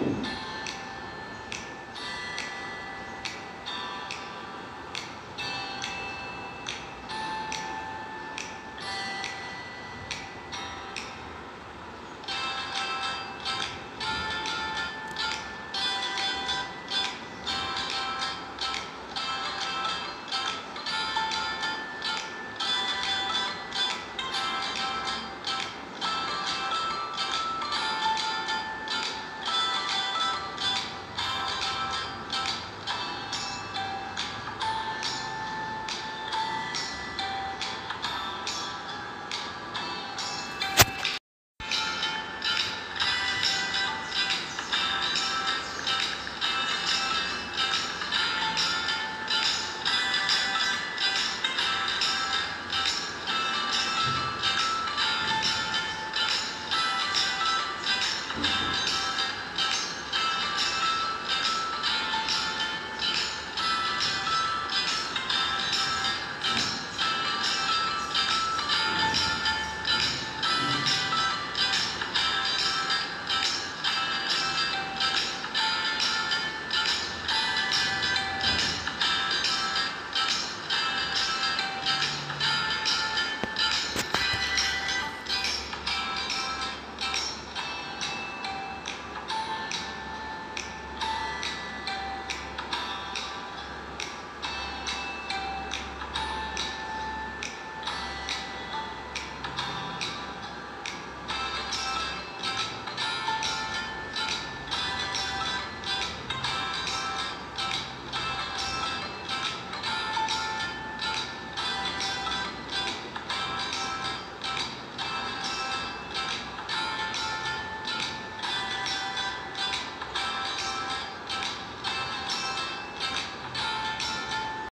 Música